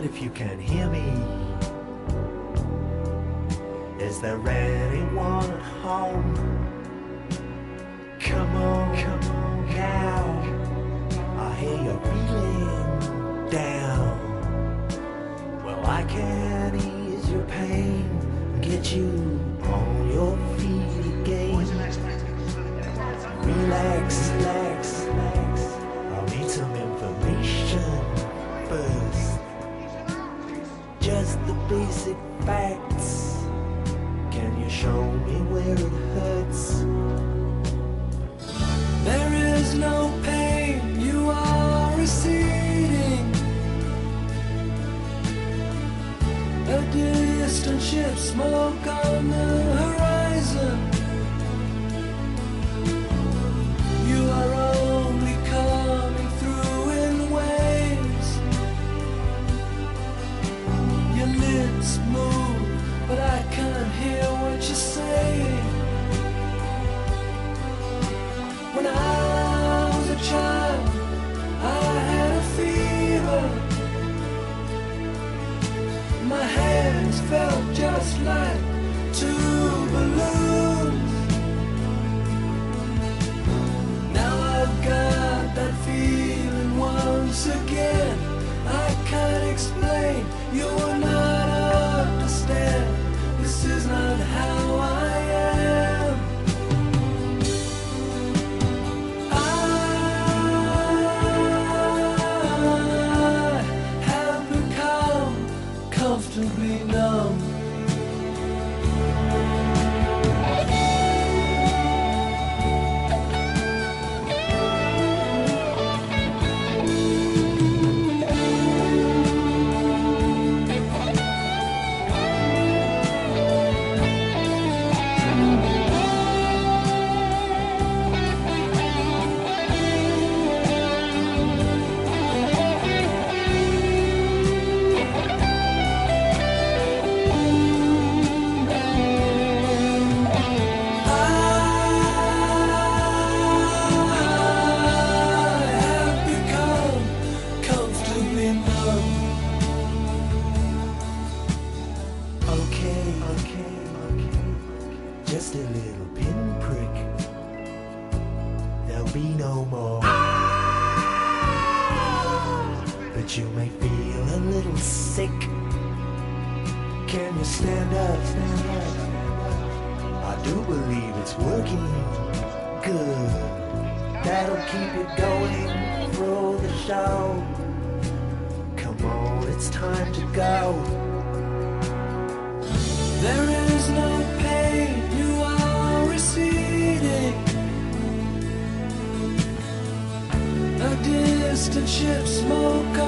If you can hear me. Is there anyone at home? Come on, come on now. I hear you're feeling down. Well, I can ease your pain, get you on your feet again. Relax, relax. Basic facts. When I was a child, I had a fever. My hands felt just like a little pinprick. There'll be no more. But you may feel a little sick. Can you stand up, stand up? I do believe it's working good. That'll keep you going through the show. Come on, it's time to go. Distant ship, smoke